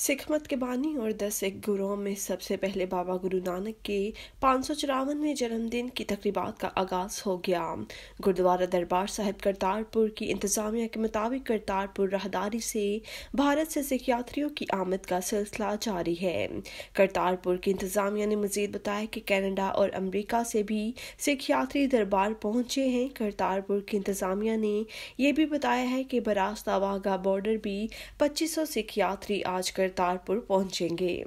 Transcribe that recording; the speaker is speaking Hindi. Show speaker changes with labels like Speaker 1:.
Speaker 1: सिख मत के बानी और दस सिख गुरुओं में सबसे पहले बाबा गुरु नानक के पाँच सौ चौरावनवें जन्मदिन की तकरीबा का आगाज़ हो गया। गुरुद्वारा दरबार साहिब करतारपुर की इंतजामिया के मुताबिक करतारपुर राहदारी से भारत से सिख यात्रियों की आमद का सिलसिला जारी है। करतारपुर की इंतजामिया ने मजीद बताया कि कनाडा और अमरीका से भी सिख यात्री दरबार पहुँचे हैं। करतारपुर की इंतजामिया ने यह भी बताया है कि बरास्ता वाघा बॉर्डर भी पच्चीस सौ सिख यात्री आज कर करतारपुर पहुँचेंगे।